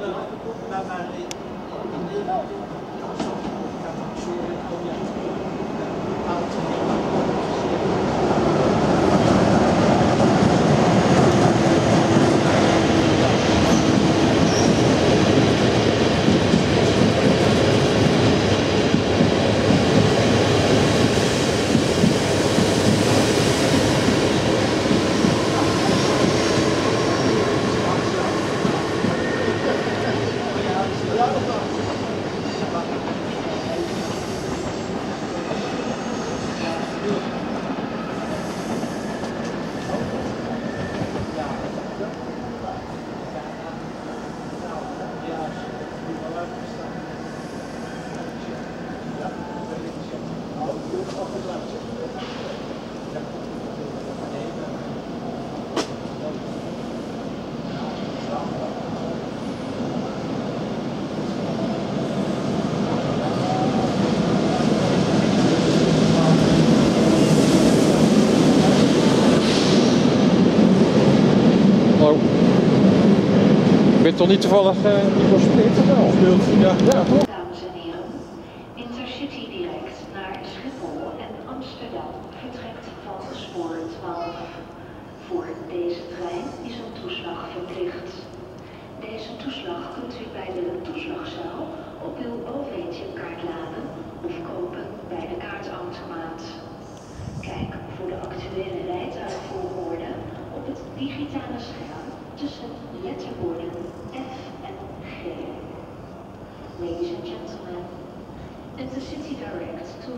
Ja, maar, toch niet toevallig uh, Nico Split? Wel. Ja, ja, toch? Dames en heren, Intercity Direct naar Schiphol en Amsterdam vertrekt van spoor 12. Voor deze trein is een toeslag verplicht. Deze toeslag kunt u bij de toeslagzaal op uw OV-chipkaart laden of kopen bij de kaartautomaat. Kijk voor de actuele rijtuigvolgorde op het digitale scherm Ladies and gentlemen, Intercity Direct to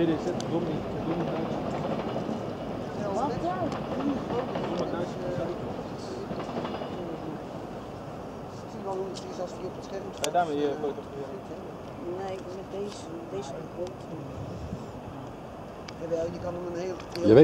Dit is het, dom niet. Dom niet uit. Wat? Ja. Ik zie wel hoe het is op het scherm daarmee je. Nee, met deze, deze groot. Jawel, je kan hem een heel... Je weet